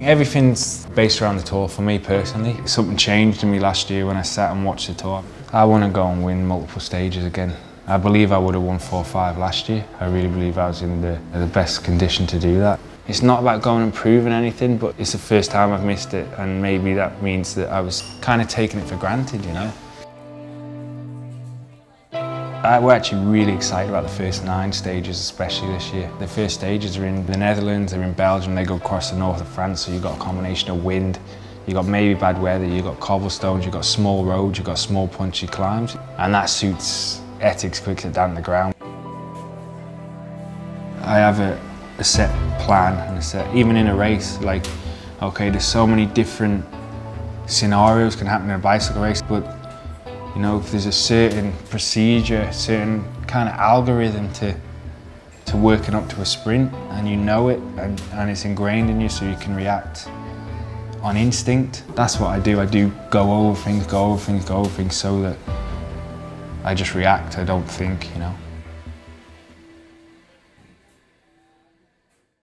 everything's based around the tour for me personally. Something changed in me last year when I sat and watched the tour. I want to go and win multiple stages again. I believe I would have won 4-5 last year. I really believe I was in the, the best condition to do that. It's not about going and proving anything, but it's the first time I've missed it, and maybe that means that I was kind of taking it for granted, you know? We're actually really excited about the first nine stages, especially this year. The first stages are in the Netherlands, they're in Belgium, they go across the north of France, so you've got a combination of wind, you've got maybe bad weather, you've got cobblestones, you've got small roads, you've got small punchy climbs, and that suits Etixx Quick-Step down the ground. I have a, a set plan and a set, even in a race, like, okay, there's so many different scenarios can happen in a bicycle race, but you know, if there's a certain procedure, certain kind of algorithm to to working up to a sprint and you know it and, and it's ingrained in you so you can react on instinct. That's what I do. I do go over things, go over things, go over things so that I just react, I don't think, you know.